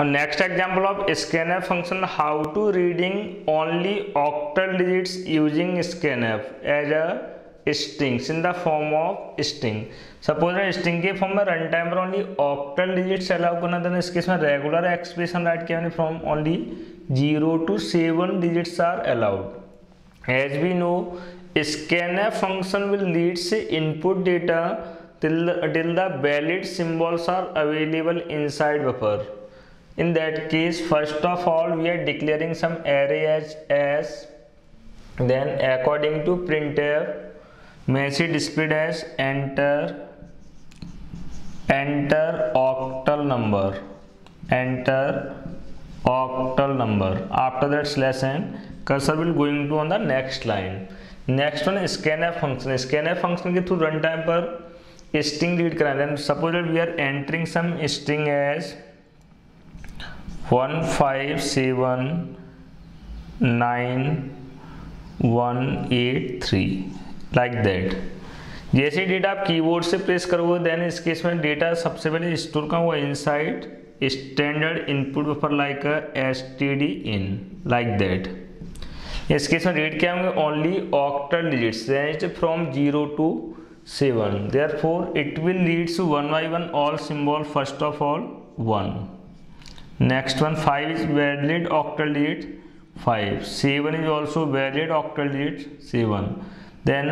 Next example of scanf function how to reading only octal digits using scanner as a string in the form of string suppose string के form में run time पर only octal digits allow करना था इसके इसमें regular expression right किया from only zero to seven digits are allowed as we know scanner function will leads input data till the valid symbols are available inside buffer in that case first of all we are declaring some array as as then according to printf message displayed as enter enter octal number enter octal number after that slash n cursor will going to on the next line next one is scanf function scanf function के through run time पर string read कराना then suppose that we are entering some string as one five seven nine one eight three like that जैसे data आप keyboard से press करोगे then इस case में data सबसे पहले स्टोर का हुआ? Inside standard input buffer like S T D in like that इस केस में रीड क्या होंगे? Only octal digits from zero to seven therefore it will reads one by one all symbol first of all one next one five is valid वेरलेट digit five seven is also वेरलेट octal seven then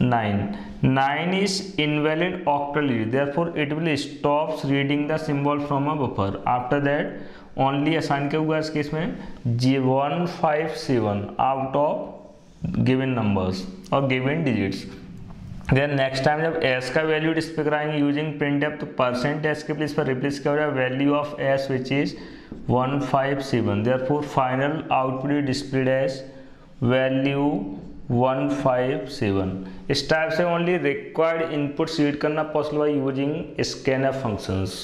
nine nine is invalid digit therefore it will stop reading the symbol from a buffer after that only assign क्या हुआ इस case में? जी one five seven out of given numbers और given digits then next time जब S का value display कराएँगे using print तो percent S के प्लेस पर रिप्लेस किया जाए value of s which is one five seven therefore final output displayed s value one five seven इस type से ओनली रिक्वायर्ड इनपुट सीड करना possible by using scanner functions